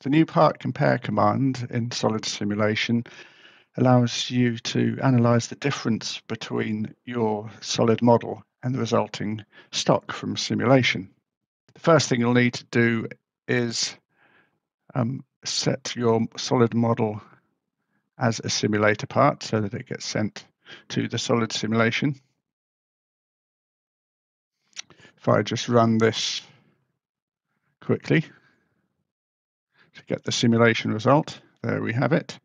The new part compare command in solid simulation allows you to analyze the difference between your solid model and the resulting stock from simulation. The first thing you'll need to do is um, set your solid model as a simulator part so that it gets sent to the solid simulation. If I just run this quickly to get the simulation result, there we have it.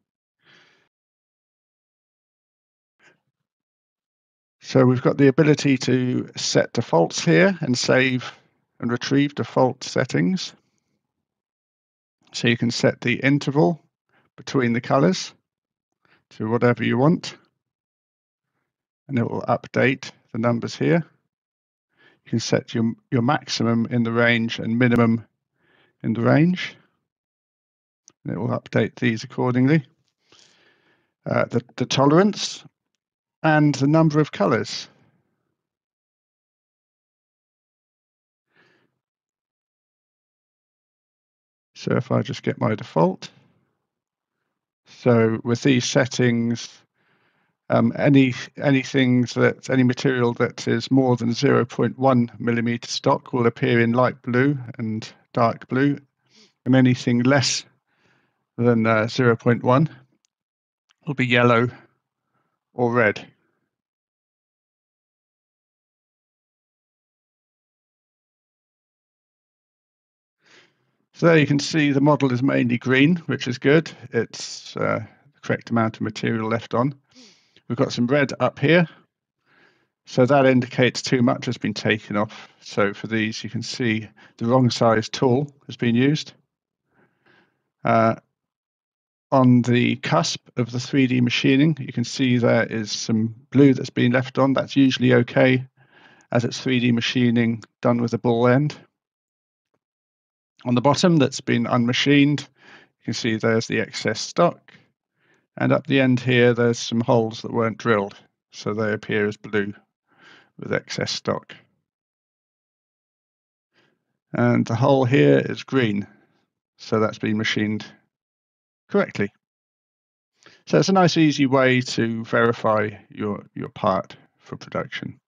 So we've got the ability to set defaults here and save and retrieve default settings. So you can set the interval between the colors to whatever you want. And it will update the numbers here. You can set your, your maximum in the range and minimum in the range. And it will update these accordingly. Uh, the, the tolerance and the number of colors. So if I just get my default, so with these settings, um, any anything that any material that is more than 0.1 millimeter stock will appear in light blue and dark blue, and anything less than uh, 0.1 will be yellow or red. So there you can see the model is mainly green, which is good. It's uh, the correct amount of material left on. We've got some red up here. So that indicates too much has been taken off. So for these, you can see the wrong size tool has been used. Uh, on the cusp of the 3D machining, you can see there is some blue that's been left on. That's usually okay as it's 3D machining done with a ball end. On the bottom that's been unmachined, you can see there's the excess stock. And up the end here, there's some holes that weren't drilled. So they appear as blue with excess stock. And the hole here is green. So that's been machined correctly. So it's a nice easy way to verify your, your part for production.